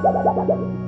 Música